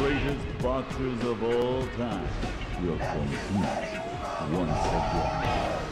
greatest boxers of all time will compete once again.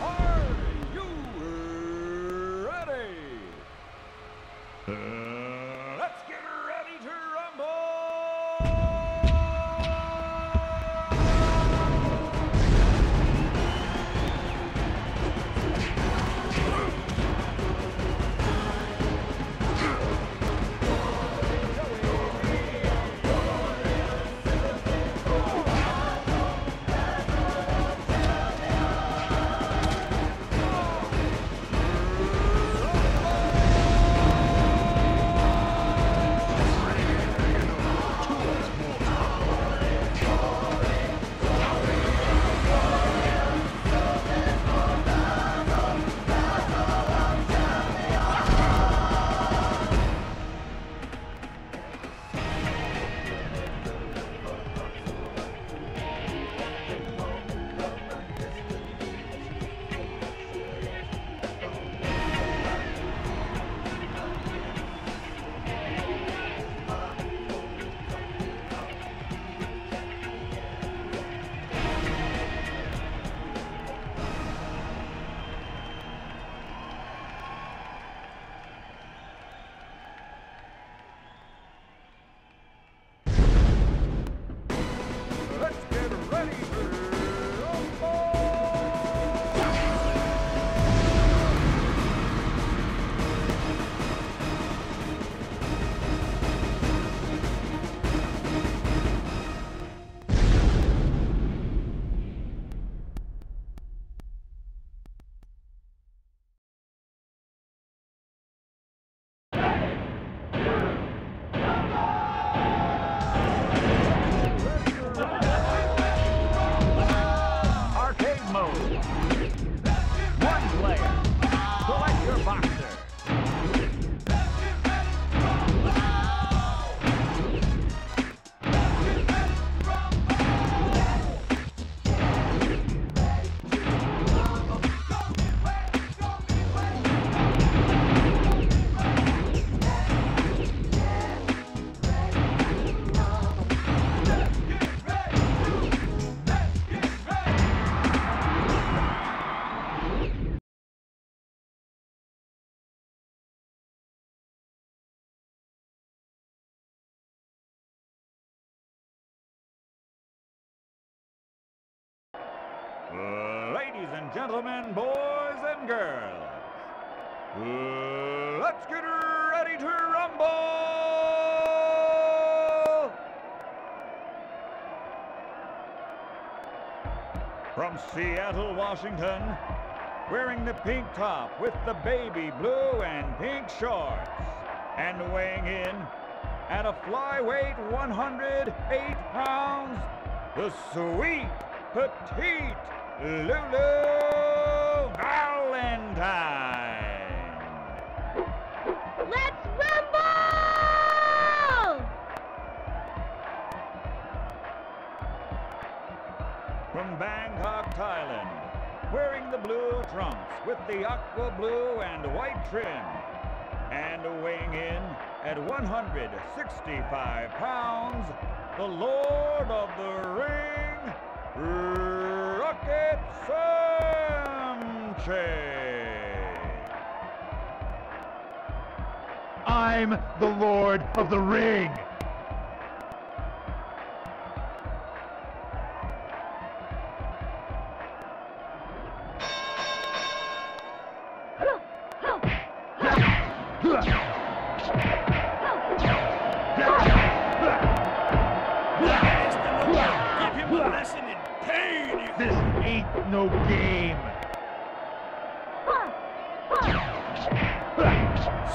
Gentlemen, boys and girls, let's get ready to rumble! From Seattle, Washington, wearing the pink top with the baby blue and pink shorts, and weighing in at a flyweight 108 pounds, the sweet, petite Lulu Valentine. Let's rumble! From Bangkok, Thailand, wearing the blue trunks with the aqua blue and white trim, and weighing in at 165 pounds, the Lord of the Ring, Rocket Samchay. I'm the Lord of the Ring. No game.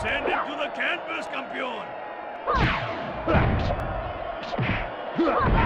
Send him to the canvas, campeón.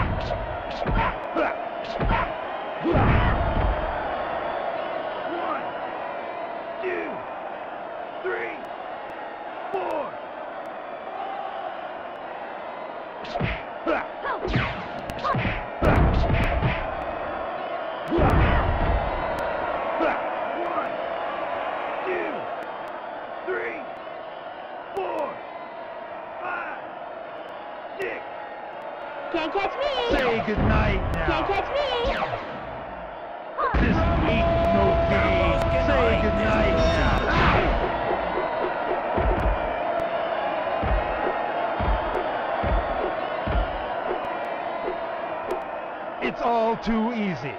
Can't catch me. Say goodnight Can't catch me. This ain't no game. Say goodnight now. It's all too easy.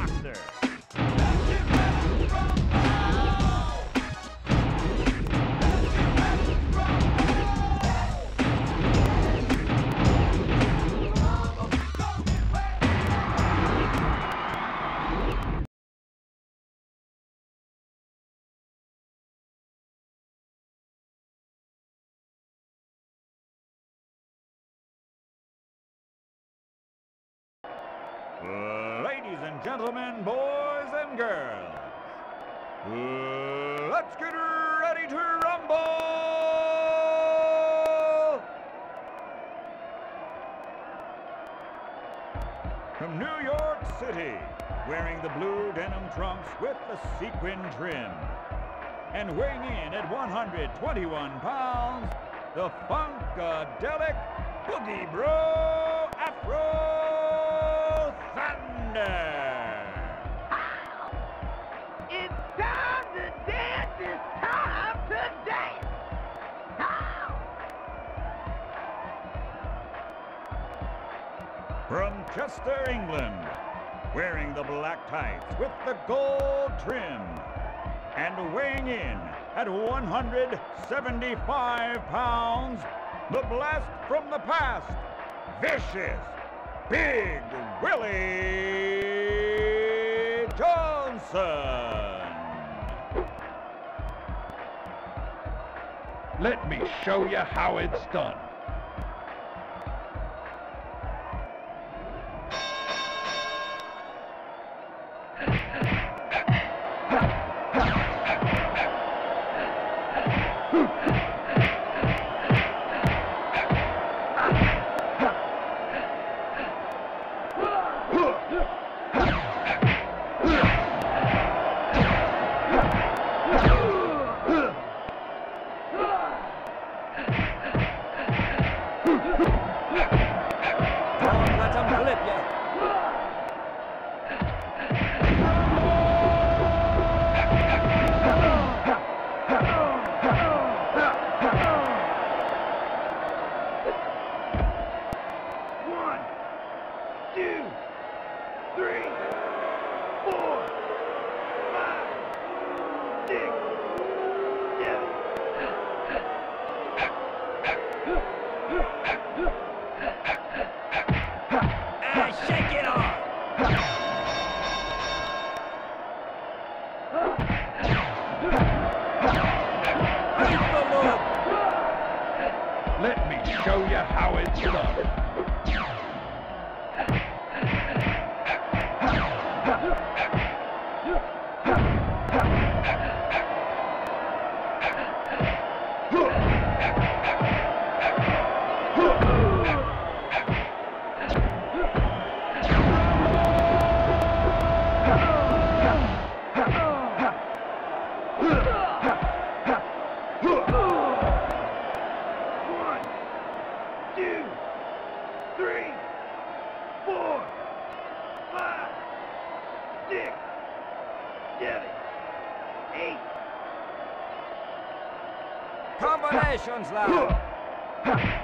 Boxer. Ladies gentlemen, boys and girls, let's get ready to rumble! From New York City, wearing the blue denim trunks with the sequin trim, and weighing in at 121 pounds, the Funkadelic Boogie Bro Afro Thunder! From Chester, England, wearing the black tights with the gold trim, and weighing in at 175 pounds, the blast from the past, vicious, Big Willie Johnson. Let me show you how it's done. Let him clip ya. One, show you seven, eight. Combinations, lad.